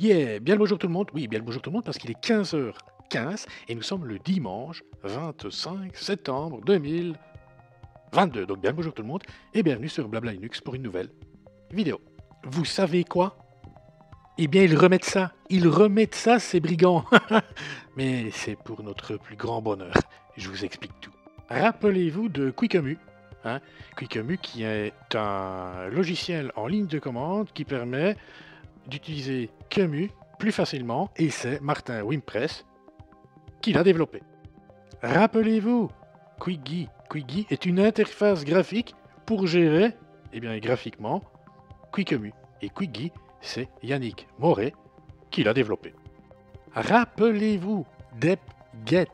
yeah Bien le bonjour tout le monde. Oui, bien le bonjour tout le monde parce qu'il est 15h15 et nous sommes le dimanche 25 septembre 2022. Donc bien le bonjour tout le monde et bienvenue sur Blabla Linux pour une nouvelle vidéo. Vous savez quoi? Eh bien, ils remettent ça. Ils remettent ça, ces brigands. Mais c'est pour notre plus grand bonheur. Je vous explique tout. Rappelez-vous de QuickEmu. Hein? QuickEmu qui est un logiciel en ligne de commande qui permet d'utiliser QEMU plus facilement et c'est Martin Wimpress qui l'a développé. Rappelez-vous, Quiggy. Quiggy est une interface graphique pour gérer, eh graphiquement, QuickEmu. Et Quiggy, c'est Yannick Moret qui l'a développé. Rappelez-vous, DepGet.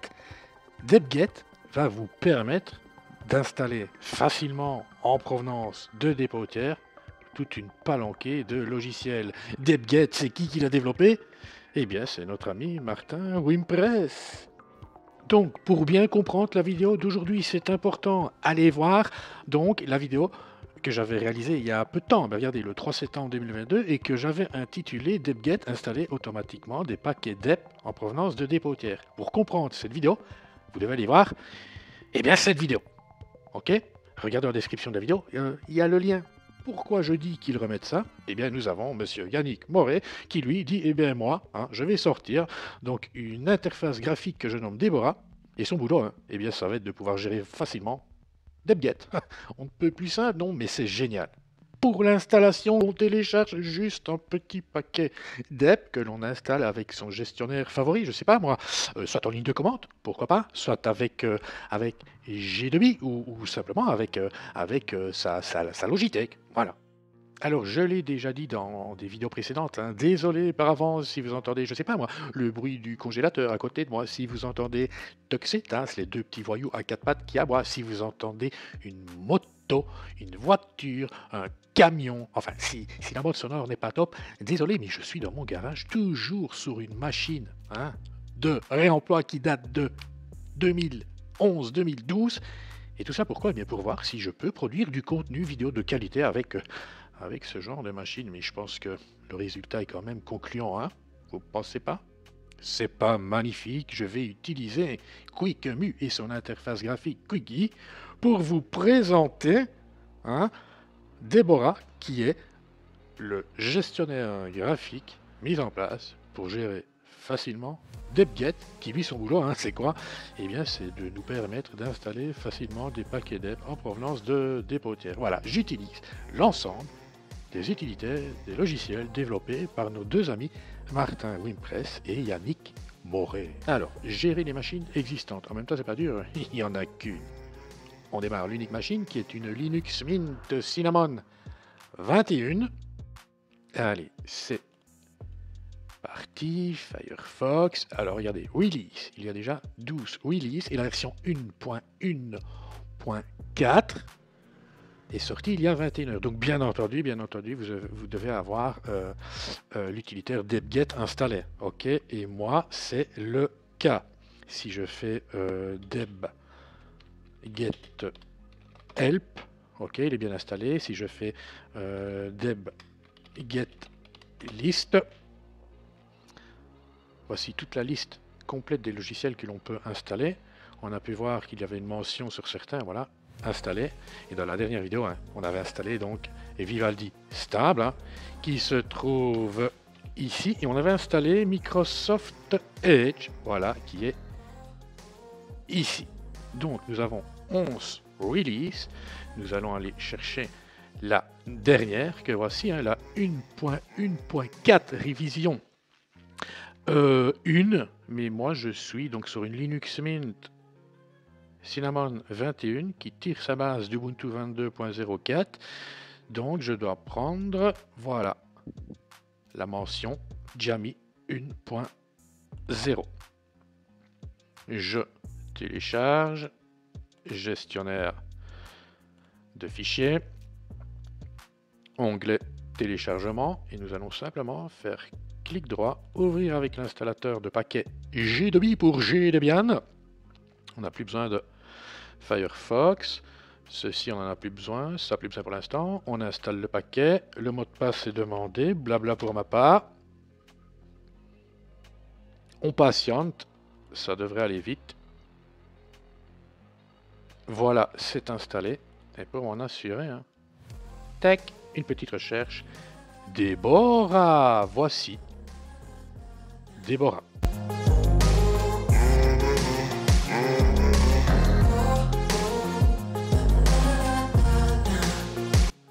DepGet va vous permettre d'installer facilement en provenance de dépôtières toute une palanquée de logiciels. DebGet, c'est qui qui l'a développé? Eh bien, c'est notre ami Martin Wimpress. Donc, pour bien comprendre la vidéo d'aujourd'hui, c'est important. Allez voir donc la vidéo que j'avais réalisée il y a peu de temps, ben, regardez, le 3 septembre 2022, et que j'avais intitulé DebGet installer automatiquement des paquets DEP en provenance de dépôtières. Pour comprendre cette vidéo, vous devez aller voir, eh bien, cette vidéo. Ok? Regardez en description de la vidéo, il y a le lien. Pourquoi je dis qu'ils remettent ça Eh bien, nous avons Monsieur Yannick Moret qui lui dit Eh bien, moi, hein, je vais sortir donc une interface graphique que je nomme Déborah. Et son boulot, hein, eh bien, ça va être de pouvoir gérer facilement DebGet. On ne peut plus simple, non, mais c'est génial. Pour l'installation, on télécharge juste un petit paquet d'EP que l'on installe avec son gestionnaire favori, je sais pas moi, euh, soit en ligne de commande, pourquoi pas, soit avec, euh, avec G2B ou, simplement avec, euh, avec sa, sa, Logitech. Voilà. Alors, je l'ai déjà dit dans des vidéos précédentes, hein. désolé par avance si vous entendez, je sais pas moi, le bruit du congélateur à côté de moi, si vous entendez c'est les deux petits voyous à quatre pattes qui aboient, si vous entendez une moto, une voiture, un camion, enfin, si, si la mode sonore n'est pas top, désolé, mais je suis dans mon garage, toujours sur une machine hein, de réemploi qui date de 2011-2012, et tout ça pourquoi? Eh bien pour voir si je peux produire du contenu vidéo de qualité avec... Euh, avec ce genre de machine, mais je pense que le résultat est quand même concluant, hein. Vous pensez pas? C'est pas magnifique, je vais utiliser QuickMu et son interface graphique Quickie pour vous présenter hein, Deborah, qui est le gestionnaire graphique mis en place pour gérer facilement DebGet, qui vit son boulot, hein, c'est quoi? Eh bien, c'est de nous permettre d'installer facilement des paquets Deb en provenance de dépôtières. Voilà, j'utilise l'ensemble des utilitaires, des logiciels développés par nos deux amis Martin Wimpress et Yannick Moret. Alors, gérer les machines existantes. En même temps, c'est pas dur, il n'y en a qu'une. On démarre l'unique machine qui est une Linux Mint Cinnamon 21. Allez, c'est parti. Firefox. Alors, regardez, Willis. Il y a déjà 12 Willis et la version 1.1.4 est sorti il y a 21 heures. Donc bien entendu, bien entendu, vous, vous devez avoir euh, euh, l'utilitaire debget installé. OK Et moi, c'est le cas. Si je fais euh, deb get help, OK, il est bien installé. Si je fais deb get list, voici toute la liste complète des logiciels que l'on peut installer. On a pu voir qu'il y avait une mention sur certains, voilà, installé. Et dans la dernière vidéo, hein, on avait installé donc Vivaldi stable, hein, qui se trouve ici. Et on avait installé Microsoft Edge, voilà, qui est ici. Donc nous avons 11 release. Nous allons aller chercher la dernière, que voici, hein, la 1.1.4 révision. Euh, une, mais moi je suis donc sur une Linux Mint Cinnamon 21 qui tire sa base d'Ubuntu 22.04. Donc je dois prendre, voilà, la mention Jami 1.0. Je télécharge, gestionnaire de fichiers, onglet téléchargement et nous allons simplement faire clic droit, ouvrir avec l'installateur de paquet G2B pour G Debian. On n'a plus besoin de Firefox. Ceci, on n'en a plus besoin. Ça n'a plus besoin pour l'instant. On installe le paquet. Le mot de passe est demandé. Blabla pour ma part. On patiente, ça devrait aller vite. Voilà, c'est installé. Et pour m'en assurer, hein. tac, une petite recherche. Déborah, voici. Déborah.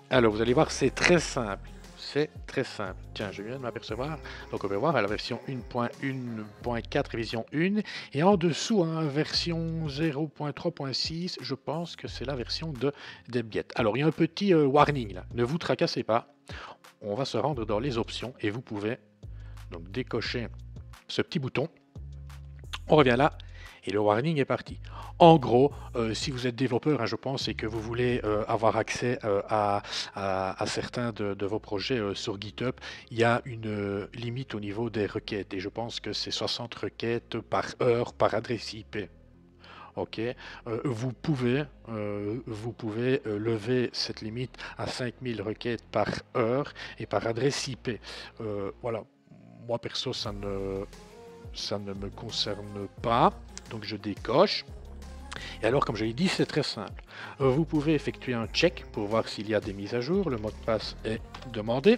Alors, vous allez voir, c'est très simple. C'est très simple. Tiens, je viens de m'apercevoir. Donc, on peut voir la version 1.1.4 révision 1. Et en dessous, version 0.3.6, je pense que c'est la version de DebGet. Alors, il y a un petit euh, warning là. Ne vous tracassez pas. On va se rendre dans les options et vous pouvez donc décocher ce petit bouton. On revient là et le warning est parti. En gros, euh, si vous êtes développeur, hein, je pense, et que vous voulez euh, avoir accès euh, à, certains de, vos projets sur GitHub, il y a une limite au niveau des requêtes. Et je pense que c'est 60 requêtes par heure par adresse IP. Ok, vous pouvez, vous pouvez lever cette limite à 5000 requêtes par heure et par adresse IP. voilà, moi perso, ça ne, ça ne me concerne pas. Donc je décoche. Et alors, comme je l'ai dit, c'est très simple. Vous pouvez effectuer un check pour voir s'il y a des mises à jour. Le mot de passe est demandé.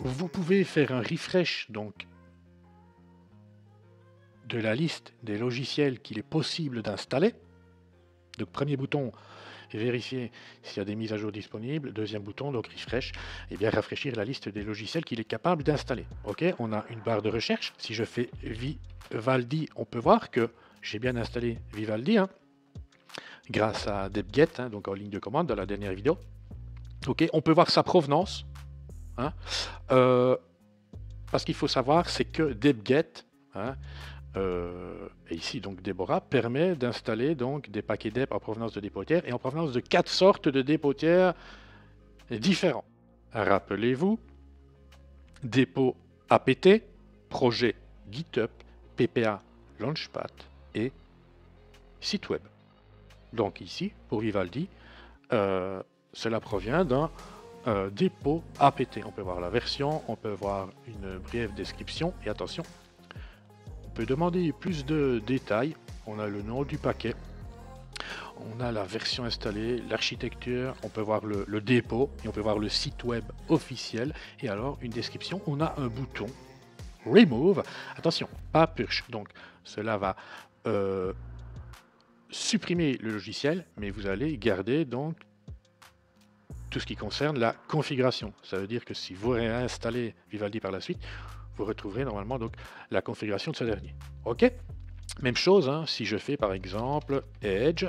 Vous pouvez faire un refresh donc de la liste des logiciels qu'il est possible d'installer. Donc premier bouton, vérifier s'il y a des mises à jour disponibles. Deuxième bouton, donc refresh, et bien rafraîchir la liste des logiciels qu'il est capable d'installer. Ok, on a une barre de recherche. Si je fais Vivaldi, on peut voir que j'ai bien installé Vivaldi, hein, grâce à debget, hein, donc en ligne de commande dans la dernière vidéo. Ok, on peut voir sa provenance. Hein, euh, parce qu'il faut savoir, c'est que debget, euh, et ici, donc, Deborah permet d'installer donc des paquets DEP en provenance de dépôt et en provenance de quatre sortes de dépôt différents. Rappelez-vous, dépôt APT, projet GitHub, PPA Launchpad et site web. Donc ici, pour Vivaldi, euh, cela provient d'un euh, dépôt APT. On peut voir la version, on peut voir une brève description et attention, peut demander plus de détails. On a le nom du paquet. On a la version installée, l'architecture, on peut voir le, dépôt et on peut voir le site web officiel. Et alors, une description, on a un bouton Remove. Attention, pas Purge. Donc, cela va euh, supprimer le logiciel, mais vous allez garder donc tout ce qui concerne la configuration. Ça veut dire que si vous réinstallez Vivaldi par la suite, vous retrouverez normalement donc la configuration de ce dernier. OK? Même chose, hein, si je fais par exemple Edge,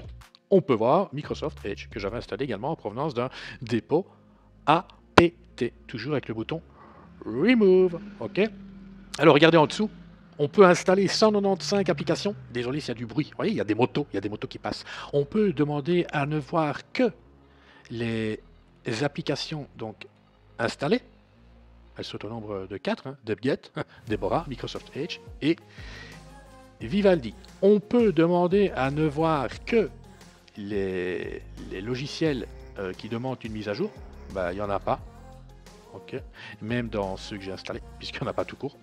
on peut voir Microsoft Edge, que j'avais installé également en provenance d'un dépôt APT, toujours avec le bouton Remove. OK? Alors regardez en dessous, on peut installer 195 applications. Désolé s'il y a du bruit. Vous voyez, il y a des motos, il y a des motos qui passent. On peut demander à ne voir que les applications donc installées elles sont au nombre de 4, hein, DebGet, Deborah, Microsoft Edge et Vivaldi. On peut demander à ne voir que les, logiciels euh, qui demandent une mise à jour. Bah, il n'y en a pas. ok Même dans ceux que j'ai installés, puisqu'il n'y en a pas tout court.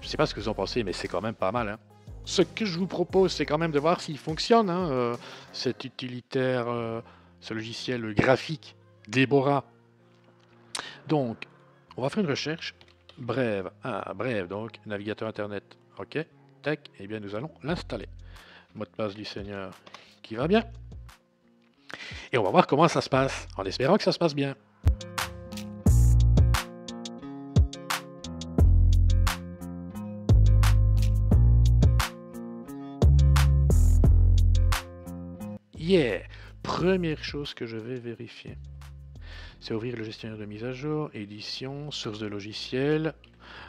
Je ne sais pas ce que vous en pensez, mais c'est quand même pas mal. Hein. Ce que je vous propose, c'est quand même de voir s'il fonctionne, hein, euh, cet utilitaire, euh, ce logiciel graphique Deborah. Donc, on va faire une recherche brève. Ah, brève, donc, navigateur Internet. OK, tac, eh bien nous allons l'installer. Mot de passe du Seigneur qui va bien. Et on va voir comment ça se passe, en espérant que ça se passe bien. Yeah! Première chose que je vais vérifier c'est ouvrir le gestionnaire de mise à jour, édition, source de logiciel,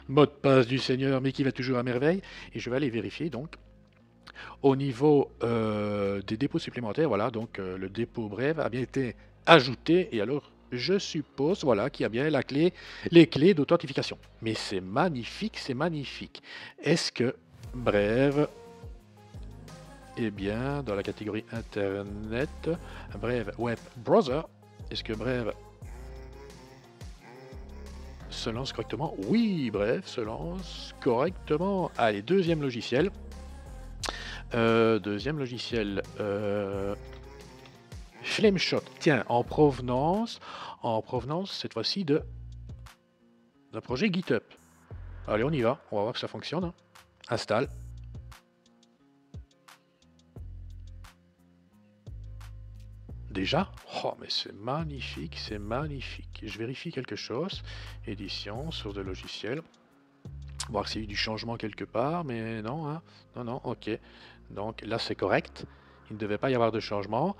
mot de passe du Seigneur, mais qui va toujours à merveille. Et je vais aller vérifier donc au niveau euh, des dépôts supplémentaires. Voilà, donc euh, le dépôt bref a bien été ajouté. Et alors, je suppose voilà, qu'il y a bien la clé, les clés d'authentification. Mais c'est magnifique, c'est magnifique. Est-ce que Brève Eh bien, dans la catégorie Internet, Brave Web Browser, est-ce que Brave se lance correctement Oui, Brave se lance correctement. Allez, deuxième logiciel. Euh, deuxième logiciel. Euh, Flameshot. Tiens, en provenance, en provenance cette fois-ci de d'un projet GitHub. Allez, on y va. On va voir que ça fonctionne. Hein. Installe. Déjà? Oh, mais c'est magnifique, c'est magnifique. Je vérifie quelque chose. Édition, source de logiciel. Voir s'il y a eu du changement quelque part, mais non, hein. Non, non, ok. Donc là, c'est correct. Il ne devait pas y avoir de changement.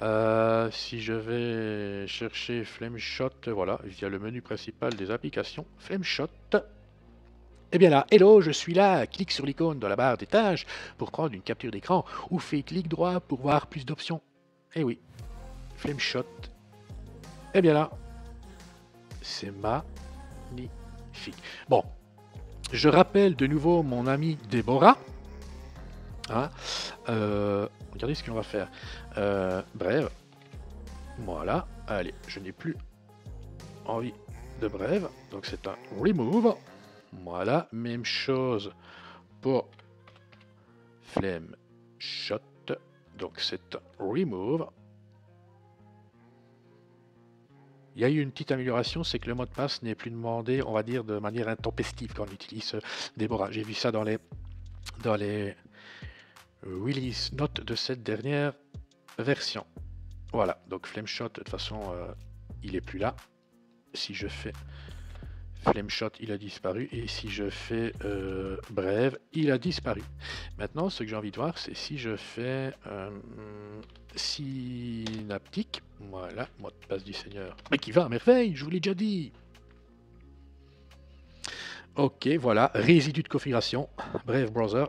Euh, si je vais chercher Flameshot, voilà, via le menu principal des applications, Flameshot. Et eh bien là, hello, je suis là, clique sur l'icône dans la barre des tâches pour prendre une capture d'écran ou fais clic droit pour voir plus d'options. Eh oui, Flameshot. Et eh bien là, c'est magnifique. Bon, je rappelle de nouveau mon ami Déborah. Hein, euh, regardez ce qu'on va faire. Euh, bref, voilà. Allez, je n'ai plus envie de brève. Donc c'est un remove. Voilà, même chose pour flame shot. Donc c'est un remove. Il y a eu une petite amélioration, c'est que le mot de passe n'est plus demandé, on va dire, de manière intempestive quand on utilise Déborah. J'ai vu ça dans les, dans les notes de cette dernière version. Voilà, donc Flameshot, de toute façon, euh, il est plus là. Si je fais Flameshot, il a disparu. Et si je fais euh, Brève, il a disparu. Maintenant, ce que j'ai envie de voir, c'est si je fais euh, Synaptique. Voilà, mot de passe du Seigneur. Mais qui va à merveille, je vous l'ai déjà dit. Ok, voilà, résidu de configuration, Brave Browser,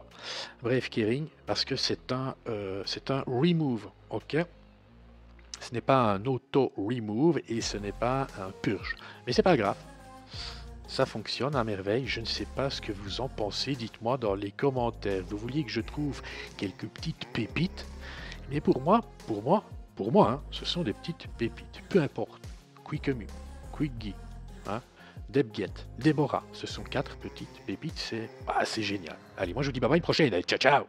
Brave Keyring, parce que c'est un, euh, c'est un remove, ok? Ce n'est pas un auto-remove et ce n'est pas un purge. Mais c'est pas grave, ça fonctionne à merveille, je ne sais pas ce que vous en pensez, dites-moi dans les commentaires. Vous vouliez que je trouve quelques petites pépites? Mais pour moi, pour moi, pour moi, hein, ce sont des petites pépites, peu importe. QuickEmu, QuickGui, hein, Debget, Deborah, ce sont quatre petites pépites, c'est ah, génial. Allez, moi je vous dis bye bye, une prochaine, allez, ciao ciao